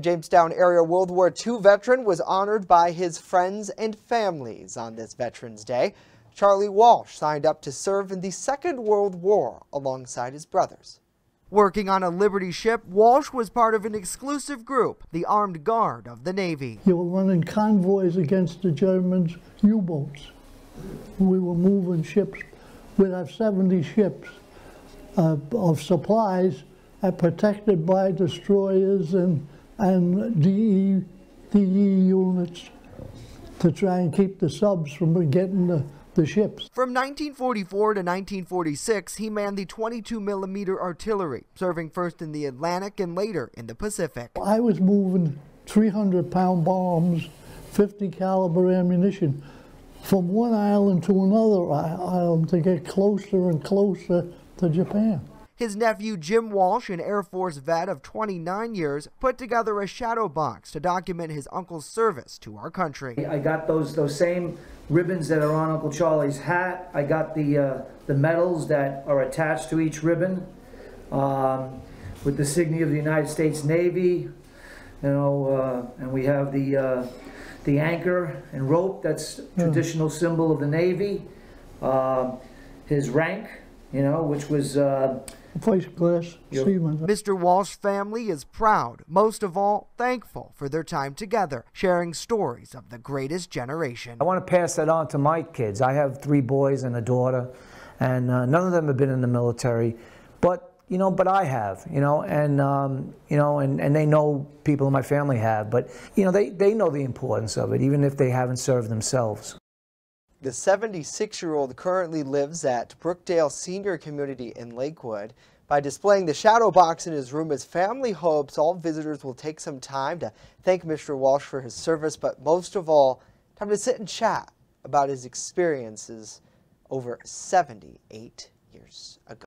A Jamestown area World War II veteran was honored by his friends and families on this Veterans Day. Charlie Walsh signed up to serve in the Second World War alongside his brothers. Working on a Liberty ship, Walsh was part of an exclusive group, the Armed Guard of the Navy. You were running convoys against the Germans' U-boats. We were moving ships. We'd have 70 ships uh, of supplies uh, protected by destroyers and, and DE, DE units to try and keep the subs from getting the the ships. From 1944 to 1946, he manned the 22 millimeter artillery, serving first in the Atlantic and later in the Pacific. I was moving 300 pound bombs, 50 caliber ammunition from one island to another island to get closer and closer to Japan. His nephew Jim Walsh, an Air Force vet of 29 years, put together a shadow box to document his uncle's service to our country. I got those those same ribbons that are on Uncle Charlie's hat. I got the uh, the medals that are attached to each ribbon um, with the signature of the United States Navy. You know, uh, and we have the uh, the anchor and rope. That's yeah. traditional symbol of the Navy. Uh, his rank, you know, which was uh, First class seaman. Mr. Walsh family is proud, most of all thankful for their time together, sharing stories of the greatest generation. I want to pass that on to my kids. I have three boys and a daughter, and uh, none of them have been in the military, but you know, but I have, you know, and um, you know, and, and they know people in my family have, but you know, they, they know the importance of it, even if they haven't served themselves. The 76-year-old currently lives at Brookdale Senior Community in Lakewood. By displaying the shadow box in his room, his family hopes all visitors will take some time to thank Mr. Walsh for his service, but most of all, time to sit and chat about his experiences over 78 years ago.